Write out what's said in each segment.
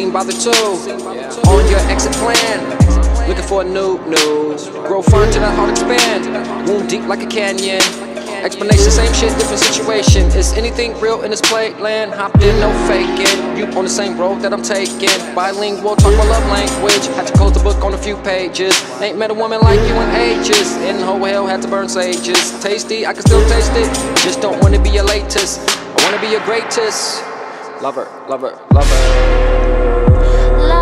you, by the two. too. On your exit plan, looking for a new news. Grow far to that heart expand, wound deep like a canyon. Explanation, same shit, different situation. Is anything real in this playland? Hopped in, no faking. You on the same road that I'm taking. Bilingual, talk my love language. Had to close the book on a few pages. Ain't met a woman like you in ages. In whole hell, had to burn sages. Tasty, I can still taste it. Just don't wanna be your latest. I wanna be your greatest. Lover, lover, lover.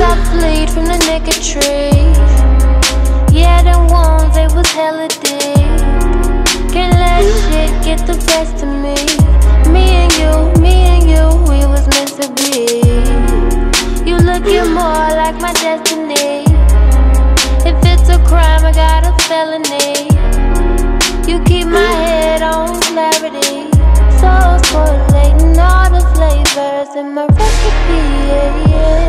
I fled from the naked tree. Yeah, them wounds, they was hella deep. Can't let shit get the best of me. Me and you, me and you, we was meant to be. You looking more like my destiny. If it's a crime, I got a felony. You keep my head on clarity. So spoiling all the flavors in my recipe. Yeah,